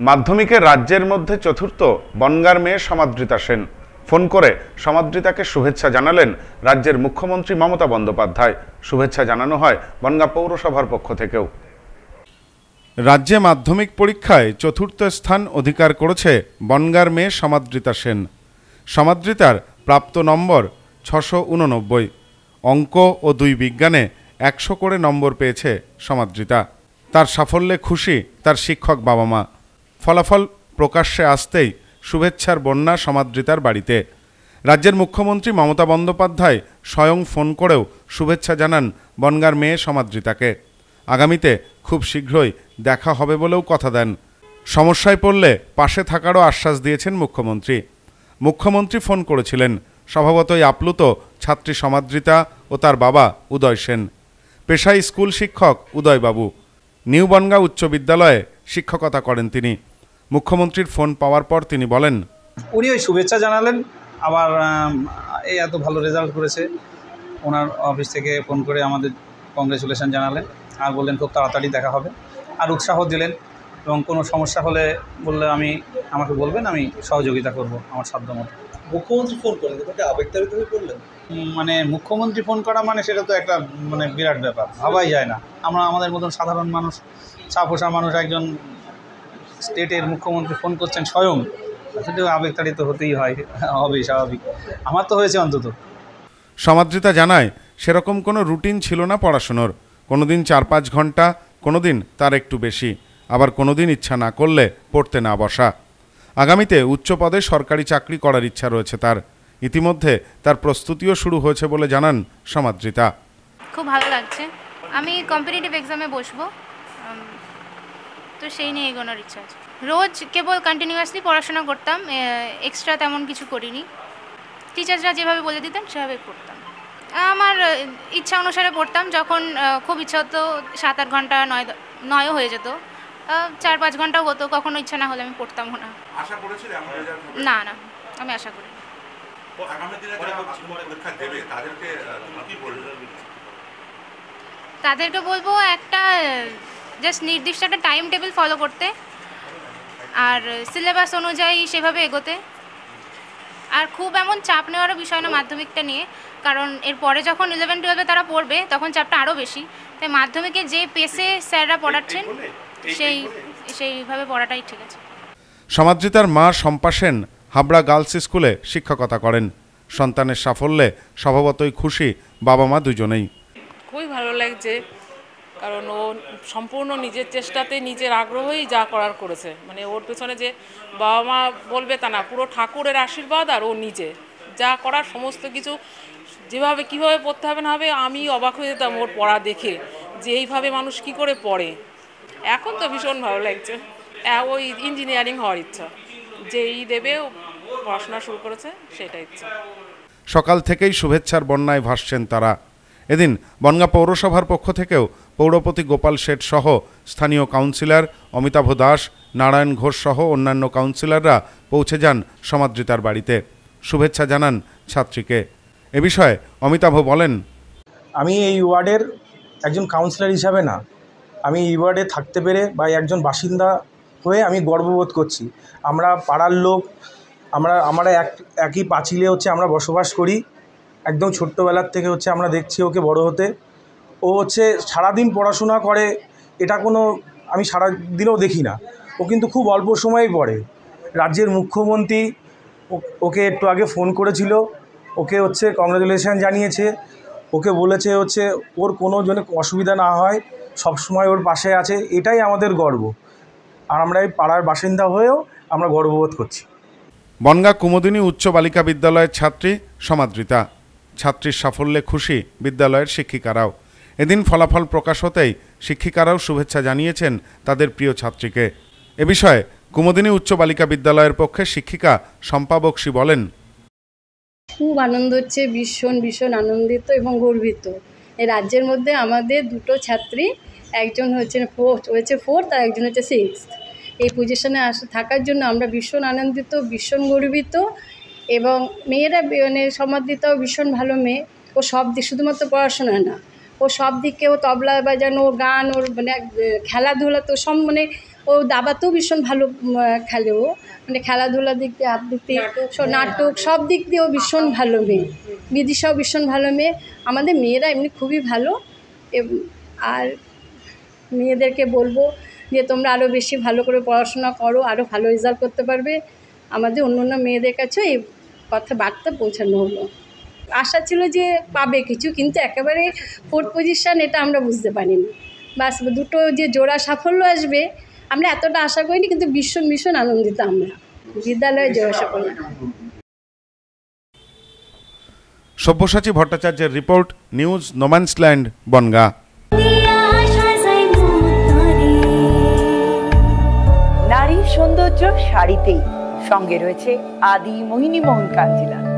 মাধ্যমিকে রাজ্যের মধ্যে চতুর্থ বনগার মেয়ে সমাদৃতা সেন। ফোন করে সমাদৃতাকে শুভেচ্ছা জানালেন রাজ্যের মুখ্যমন্ত্রী মমতা বন্দ্যোপাধ্যায়। শুভেচ্ছা জানানো হয় বনগা পৌরসভার পক্ষ থেকেও। রাজ্যে মাধ্যমিক পরীক্ষায় চতুর্থ স্থান অধিকার করেছে বনগার মেয়ে সমাদৃতা সেন। সমাদৃতার প্রাপ্ত নম্বর ছশো উননব্বই। অঙ্ক ও দুই বিজ্ঞানে একশো করে নম্বর পেয়েছে সমাদৃতা তার সাফল্যে খুশি তার শিক্ষক বাবা মা। ফলাফল প্রকাশ্যে আসতেই শুভেচ্ছার বন্যা সমাদৃতার বাড়িতে। রাজ্যের মুখ্যমন্ত্রী মমতা বন্দ্যোপাধ্যায় স্বয়ং ফোন করেও শুভেচ্ছা জানান বনগার মেয়ে সমাদৃতাকে। আগামীতে খুব শীঘ্রই দেখা হবে বলেও কথা দেন। সমস্যায় পড়লে পাশে থাকারও আশ্বাস দিয়েছেন মুখ্যমন্ত্রী। মুখ্যমন্ত্রী ফোন করেছিলেন, স্বভাবতই আপ্লুত ছাত্রী সমাদৃতা ও তার বাবা উদয় সেন। পেশায় স্কুল শিক্ষক উদয়বাবু। নিউ বনগা উচ্চ বিদ্যালয়ে শিক্ষকতা করেন তিনি। মুখ্যমন্ত্রীর ফোন পাওয়ার পর তিনি বলেন উনি ওই শুভেচ্ছা জানালেন আবার এই এত ভালো রেজাল্ট করেছে। ওনার অফিস থেকে ফোন করে আমাদের কংগ্রেচুলেশন জানালেন আর বললেন খুব তাড়াতাড়ি দেখা হবে। আর উৎসাহ দিলেন এবং কোনো সমস্যা হলে বললে আমি আমাকে বলবেন আমি সহযোগিতা করব আমার সাধ্য মতো। মুখ্যমন্ত্রী ফোন করলেন তোমাকে আবেগতাড়িত হয়ে উম, মানে মুখ্যমন্ত্রী ফোন করা মানে সেটা তো একটা মানে বিরাট ব্যাপার ভাবাই যায় না। আমরা আমাদের মতন সাধারণ মানুষ চাপোষা মানুষ একজন স্টেটের মুখ্যমন্ত্রী ফোন করছেন স্বয়ং। সেটা আবেগতাড়িত হতেই হয় হবে স্বাভাবিক। আমার তো হয়েছে অন্তত। সমাদৃতা জানায় সেরকম কোনো রুটিন ছিল না পড়াশুনোর। কোনোদিন চার পাঁচ ঘণ্টা কোনোদিন তার একটু বেশি। আবার কোনোদিন ইচ্ছা না করলে পড়তে না বসা। আগামীতে উচ্চ পদে সরকারি চাকরি করার ইচ্ছা রয়েছে তার। ইতিমধ্যে তার প্রস্তুতিও শুরু হয়েছে বলে জানান সমাদৃতা। খুব ভালো লাগছে। আমি কম্পিটিটিভ এক্সামে বসবো। তো সেই নিয়ে এগোনোর ইচ্ছা আছে। রোজ কেবল কন্টিনিউয়াসলি পড়াশোনা করতাম এক্সট্রা তেমন কিছু করিনি। টিচার্সরা যেভাবে বলে দিতেন সেভাবে পড়তাম। আমার ইচ্ছা অনুসারে পড়তাম যখন খুব ইচ্ছা হতো সাত আট ঘণ্টা নয় নয়ও হয়ে যেত। চার পাঁচ ঘন্টাও হতো কখনো ইচ্ছা না হলে আমি পড়তাম না। না না আমি আশা করি তাদেরকে বলব একটা জাস্ট নির্দিষ্ট একটা টাইম টেবিল ফলো করতে। আর সিলেবাস অনুযায়ী সেভাবে এগোতে। আর খুব এমন চাপ নেওয়ারও বিষয় না মাধ্যমিকটা নিয়ে। কারণ এরপরে যখন ইলেভেন টুয়েলভে তারা পড়বে তখন চাপটা আরও বেশি। তাই মাধ্যমিকে যে পেসে স্যাররা পড়াচ্ছেন সেই সেইভাবে পড়াটাই ঠিক আছে। সমাদৃতার মা শম্পা সেন হাবড়া গার্লস স্কুলে শিক্ষকতা করেন। সন্তানের সাফল্যে স্বভাবতই খুশি বাবা মা দুজনেই। খুবই ভালো লাগছে। কারণ ও সম্পূর্ণ নিজের চেষ্টাতে নিজের আগ্রহেই যা করার করেছে। মানে ওর পেছনে যে বাবা মা বলবে তা না, পুরো ঠাকুরের আশীর্বাদ আর ও নিজে। যা করার সমস্ত কিছু, যেভাবে কীভাবে পড়তে হবে না হবে, আমি অবাক হয়ে যেতাম ওর পড়া দেখে, যে এইভাবে মানুষ কি করে পড়ে। এখন তো ভীষণ ভালো লাগছে। ওই ইঞ্জিনিয়ারিং হওয়ার ইচ্ছা। যেই দেবে পড়াশোনা শুরু করেছে সেটা ইচ্ছা। সকাল থেকেই শুভেচ্ছার বন্যায় ভাসছেন তারা। এদিন বনগা পৌরসভার পক্ষ থেকেও পৌরপতি গোপাল শেঠ সহ স্থানীয় কাউন্সিলর অমিতাভ দাস, নারায়ণ ঘোষ সহ অন্যান্য কাউন্সিলররা পৌঁছে যান সমাদৃতার বাড়িতে। শুভেচ্ছা জানান ছাত্রীকে। এ বিষয়ে অমিতাভ বলেন, আমি এই ওয়ার্ডের একজন কাউন্সিলর হিসাবে না। আমি এই ওয়ার্ডে থাকতে পেরে বা একজন বাসিন্দা হয়ে আমি গর্ববোধ করছি। আমরা পাড়ার লোক, আমরা আমরা এক, একই পাঁচিলে হচ্ছে আমরা বসবাস করি। একদম ছোট্টবেলার থেকে হচ্ছে আমরা দেখছি ওকে বড় হতে। ও হচ্ছে সারাদিন পড়াশোনা করে, এটা কোনো, আমি সারা দিনেও দেখি না। ও কিন্তু খুব অল্প সময়েই পড়ে। রাজ্যের মুখ্যমন্ত্রী ওকে একটু আগে ফোন করেছিল। ওকে হচ্ছে কংগ্রাচুলেশন জানিয়েছে। ওকে বলেছে হচ্ছে, ওর কোনো জন্য অসুবিধা না হয়, সব সময় ওর পাশে আছে। এটাই আমাদের গর্ব। আর আমরা এই পাড়ার বাসিন্দা হয়েও আমরা গর্ববোধ করছি। বনগা কুমুদিনী উচ্চ বালিকা বিদ্যালয়ের ছাত্রী সমাদৃতা। ছাত্রীর সাফল্যে খুশি বিদ্যালয়ের শিক্ষিকারাও। এদিন ফলাফল প্রকাশ হতেই শিক্ষিকারাও শুভেচ্ছা জানিয়েছেন তাদের প্রিয় ছাত্রীকে। এ বিষয়ে কুমুদিনী উচ্চ বালিকা বিদ্যালয়ের পক্ষে শিক্ষিকা শম্পা বক্সি বলেন, খুব আনন্দ হচ্ছে, ভীষণ ভীষণ আনন্দিত এবং গর্বিত। এই রাজ্যের মধ্যে আমাদের দুটো ছাত্রী, একজন হচ্ছে ফোর্থ হয়েছে ফোর্থ আর একজন হচ্ছে সিক্স এই পজিশনে আসা, থাকার জন্য আমরা ভীষণ আনন্দিত, ভীষণ গর্বিত এবং মেয়েরা মানে সমাদৃতাও ভীষণ ভালো মেয়ে। ও সব দিক শুধুমাত্র পড়াশোনা না। ও সব দিকে ও তবলা বাজানো গান ওর মানে খেলাধুলা তো সব মানে ও দাবাতেও ভীষণ ভালো খেলে ও। মানে খেলাধুলার দিক দিয়ে আবৃত্তি সব নাটক সব দিক দিয়ে ও ভীষণ ভালো মেয়ে। বিদিশাও ভীষণ ভালো মেয়ে। আমাদের মেয়েরা এমনি খুবই ভালো। আর মেয়েদেরকে বলব যে তোমরা আরও বেশি ভালো করে পড়াশোনা করো আরও ভালো রেজাল্ট করতে পারবে। আমাদের অন্য অন্য মেয়েদের কাছেও এই কথা বার্তা পৌঁছানো হলো। আশা ছিল যে পাবে কিছু কিন্তু একেবারে ফোর্থ পজিশান এটা আমরা বুঝতে পারিনি। বাস দুটো যে জোড়া সাফল্য আসবে আমরা এতটা আশা করিনি কিন্তু ভীষণ ভীষণ আনন্দিত আমরা। বিদ্যালয়ে জোড়া সাফল্য। সব্যসাচী ভট্টাচার্যের রিপোর্ট নিউজ নোম্যান্সল্যান্ড বনগা। নারীর সৌন্দর্য শাড়িতেই সঙ্গে রয়েছে আদি মোহিনী মোহন কাঞ্জিলাল।